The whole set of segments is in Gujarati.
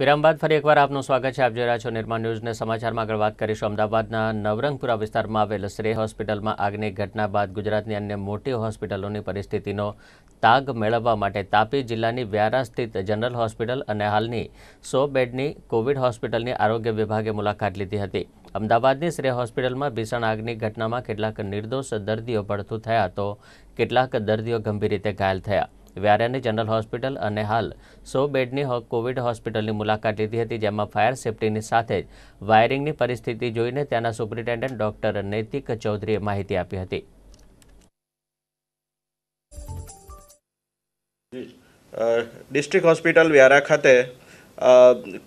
વિરામ બાદ ફરી એકવાર આપનું સ્વાગત છે. આપ જોઈ રહ્યા છો નિર્માણ ન્યૂઝને સમાચારમાં આગળ વાત કરીશું. અમદાવાદના નવરંગપુરા વિસ્તારમાં આવેલ શ્રેય હોસ્પિટલમાં આગની ઘટના બાદ ગુજરાતની અન્ય મોટી હોસ્પિટલોની પરિસ્થિતિનો તાગ મેળવવા માટે તાપી જિલ્લાની વ્યારા સ્થિત જનરલ હોસ્પિટલ અને હાલની સો બેડની કોવિડ હોસ્પિટલની આરોગ્ય વિભાગે મુલાકાત લીધી હતી. અમદાવાદની શ્રેય હોસ્પિટલમાં ભીષણ આગની ઘટનામાં કેટલાક નિર્દોષ દર્દીઓ પડતું થયા તો કેટલાક દર્દીઓ ગંભીર રીતે ઘાયલ થયા. વ્યારાની જનરલ હોસ્પિટલ અને હાલ સો બેડની કોવિડ હોસ્પિટલની મુલાકાત લીધી હતી, જેમાં ફાયર સેફટીની સાથે જ વાયરિંગની પરિસ્થિતિ જોઈને ત્યાંના સુપ્રિન્ટેન્ડન્ટ ડોક્ટર નૈતિક ચૌધરીએ માહિતી આપી હતી. ડિસ્ટ્રિક્ટ હોસ્પિટલ વ્યારા ખાતે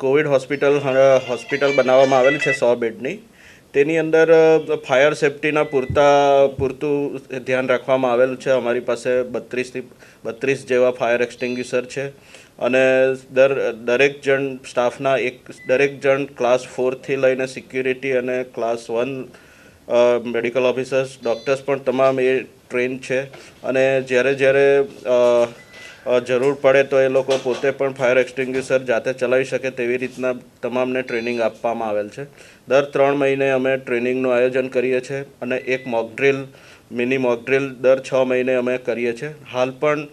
કોવિડ હોસ્પિટલ હોસ્પિટલ બનાવવામાં આવેલી છે સો બેડની. તેની અંદર ફાયર સેફટીના પૂરતા, પૂરતું ધ્યાન રાખવામાં આવેલું છે. અમારી પાસે બત્રીસથી, બત્રીસ જેવા ફાયર એક્સટિંગ્યુશર છે. અને દર, દરેક જણ સ્ટાફના એક, દરેક જણ ક્લાસ ફોરથી લઈને સિક્યુરિટી અને class one medical officers doctors પણ તમામ એ ટ્રેન છે. અને જ્યારે જ્યારે જરૂર પડે તો એ લોકો પોતે પણ ફાયર એક્સટિંગ્યુશર જાતે ચલાવી શકે તેવી રીતના તમામને ટ્રેનિંગ આપવામાં આવેલ છે. દર ત્રણ મહિને અમે ટ્રેનિંગનું આયોજન કરીએ છીએ અને એક મોક મિની ડ્રિલ દર છ મહિને અમે કરીએ છીએ હાલ પણ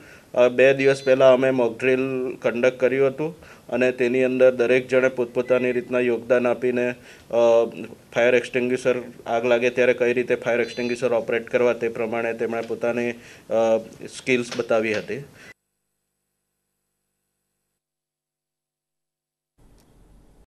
બે દિવસ પહેલાં અમે મોક ડ્રિલ કન્ડક્ટ કર્યું હતું અને તેની અંદર દરેક જણે પોતપોતાની રીતના યોગદાન આપીને ફાયર એક્સટિંગ્યુશર આગ લાગે ત્યારે કઈ રીતે ફાયર એક્સટિંગ્યુશર ઓપરેટ કરવા તે પ્રમાણે તેમણે પોતાની સ્કિલ્સ બતાવી હતી.